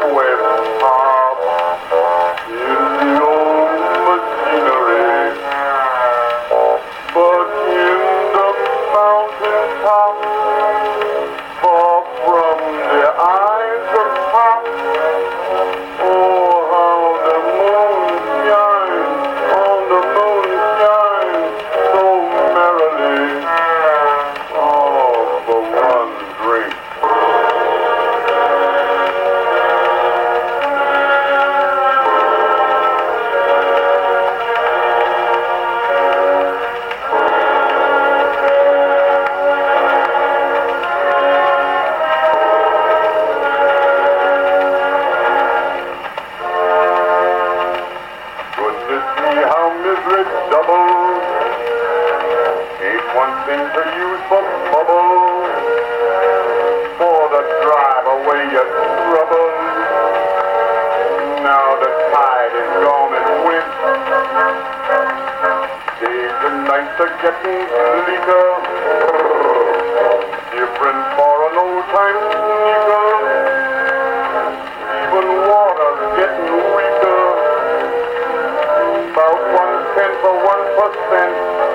cobwebs pop has been for for drive away your. Now the tide is gone and went. Days and nights are getting different for an old time. Even water's getting weaker, about one percent.